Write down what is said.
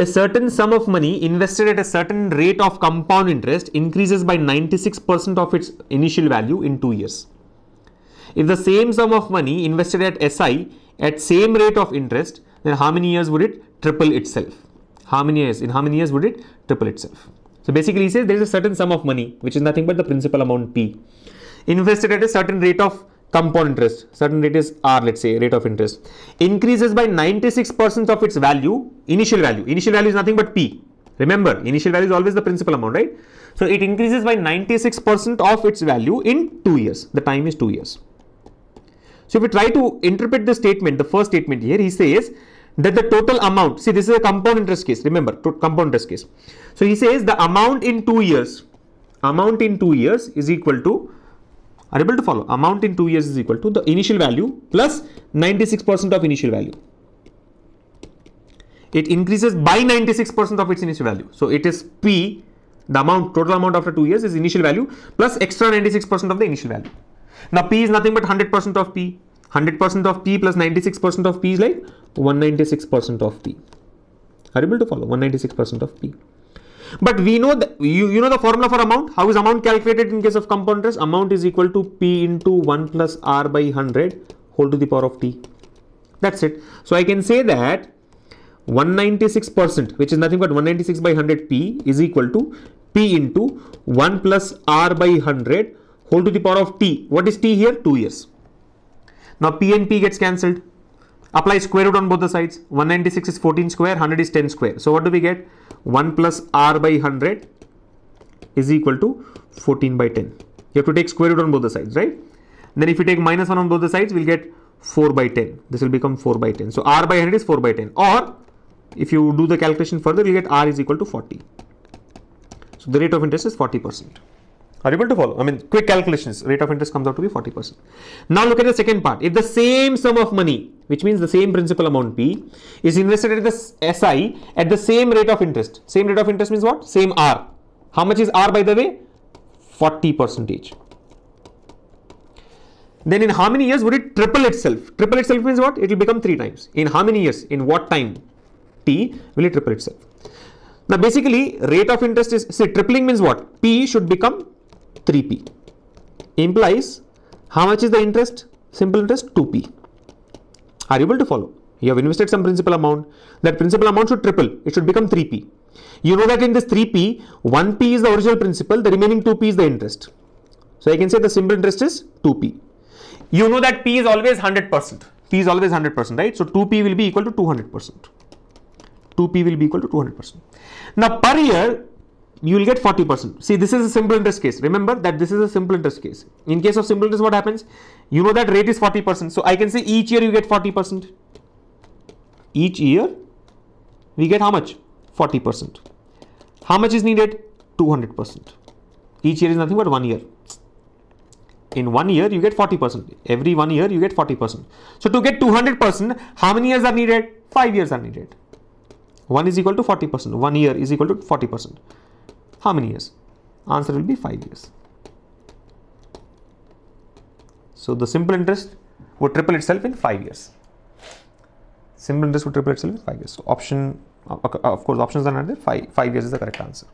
a certain sum of money invested at a certain rate of compound interest increases by 96% of its initial value in 2 years. If the same sum of money invested at SI at same rate of interest, then how many years would it triple itself? How many years? In how many years would it triple itself? So basically, he says there is a certain sum of money, which is nothing but the principal amount P, invested at a certain rate of compound interest, certain rate is R, let's say, rate of interest, increases by 96% of its value, initial value. Initial value is nothing but P. Remember, initial value is always the principal amount, right? So it increases by 96% of its value in two years. The time is two years. So if we try to interpret the statement, the first statement here, he says that the total amount, see this is a compound interest case, remember, compound interest case. So he says the amount in two years, amount in two years is equal to, are able to follow, amount in two years is equal to the initial value plus 96% of initial value. It increases by 96% of its initial value. So it is P, the amount, total amount after two years is initial value plus extra 96% of the initial value. Now P is nothing but 100% of P. 100% of P plus 96% of P is like 196% of P. Are able to follow? 196% of P. But we know that you, you know the formula for amount. How is amount calculated in case of compound interest? Amount is equal to P into 1 plus R by 100 whole to the power of T. That's it. So I can say that 196% which is nothing but 196 by 100 P is equal to P into 1 plus R by 100 whole to the power of T. What is T here? 2 years. Now P and P gets cancelled. Apply square root on both the sides. 196 is 14 square, 100 is 10 square. So what do we get? 1 plus R by 100 is equal to 14 by 10. You have to take square root on both the sides, right? Then if you take minus 1 on both the sides, we'll get 4 by 10. This will become 4 by 10. So R by 100 is 4 by 10. Or if you do the calculation further, you get R is equal to 40. So the rate of interest is 40%. Are you able to follow? I mean, quick calculations, rate of interest comes out to be 40%. Now look at the second part. If the same sum of money, which means the same principal amount P, is invested at the SI at the same rate of interest. Same rate of interest means what? Same R. How much is R by the way? 40 percentage. Then in how many years would it triple itself? Triple itself means what? It will become three times. In how many years? In what time? T will it triple itself? Now basically rate of interest is, say tripling means what? P should become 3p implies how much is the interest? Simple interest 2p are you able to follow? You have invested some principal amount. That principal amount should triple. It should become 3p you know that in this 3p 1p is the original principal the remaining 2p is the interest. So i can say the simple interest is 2p you know that p is always 100% p is always 100% right? So 2p will be equal to 200% 2p will be equal to 200% now per year you will get 40%. See, this is a simple interest case. Remember that this is a simple interest case. In case of simple interest, what happens? You know that rate is 40%. So I can say each year you get 40%. Each year we get how much? 40%. How much is needed? 200%. Each year is nothing but one year. In one year you get 40%. Every one year you get 40%. So to get 200%, how many years are needed? Five years are needed. 1 is equal to 40%. One year is equal to 40%. How many years? Answer will be 5 years. So the simple interest would triple itself in 5 years. Simple interest would triple itself in 5 years. So option, uh, of course, options are not there. 5, five years is the correct answer.